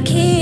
keep